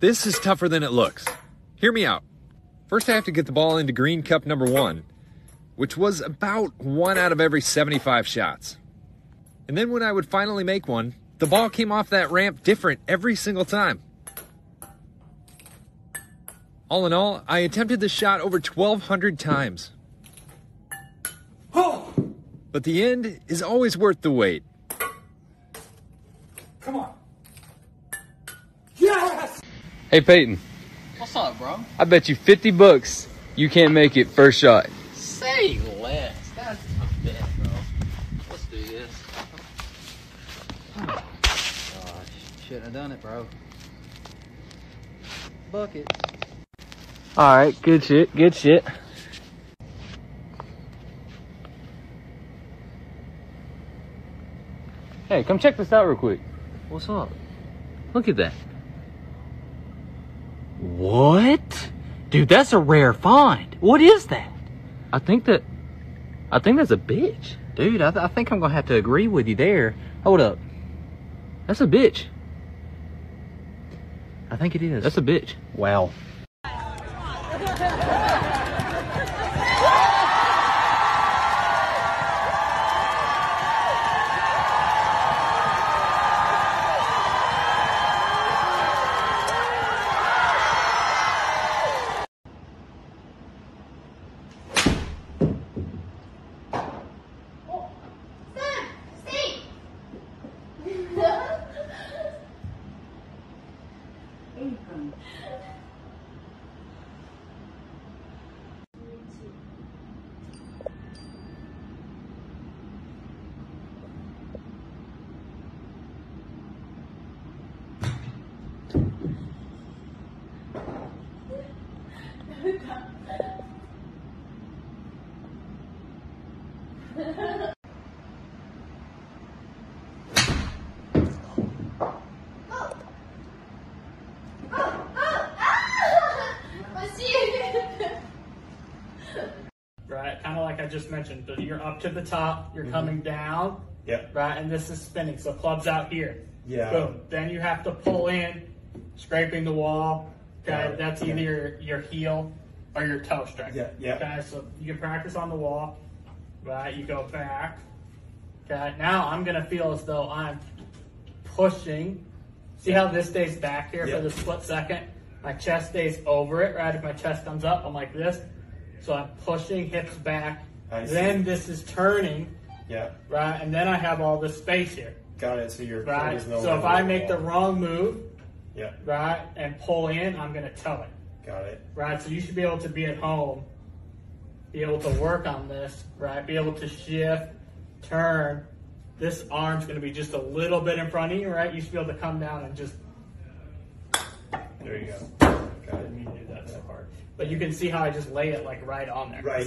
This is tougher than it looks. Hear me out. First, I have to get the ball into green cup number one, which was about one out of every 75 shots. And then when I would finally make one, the ball came off that ramp different every single time. All in all, I attempted the shot over 1,200 times. Oh, But the end is always worth the wait. come on. Yes! Hey Peyton, What's up, bro? I bet you 50 bucks you can't make it first shot. Say less. That's a bet, bro. Let's do this. Oh, gosh, shouldn't have done it, bro. Bucket. All right, good shit, good shit. Hey, come check this out real quick. What's up? Look at that. What? Dude, that's a rare find. What is that? I think that, I think that's a bitch. Dude, I, th- I think I'm gonna have to agree with you there. Hold up. That's a bitch. I think it is. That's a bitch. wow. What's you? right? Kind of like I just mentioned. You're up to the top, you're mm-hmm. coming down, Yep. right? And this is spinning. So club's out here. Yeah. Boom. Then you have to pull in, scraping the wall. Okay, Yeah. that's either your, your heel or your toe strike. Yeah, yeah. Okay, so you can practice on the wall, right? You go back. Okay, now I'm gonna feel as though I'm pushing. See how this stays back here Yeah. for the split second? My chest stays over it, right? If my chest comes up, I'm like this. So I'm pushing hips back. I see. Then this is turning, Yeah. right? And then I have all this space here, Got it. So your right? is no So if I make the wrong move, Yeah. right, and pull in, I'm gonna toe it, Got it. right? So you should be able to be at home, be able to work on this, right? Be able to shift, turn. This arm's gonna be just a little bit in front of you, right? You should be able to come down and just. There you go. I Got it. didn't mean to do that that part. But you can see how I just lay it like right on there. Right.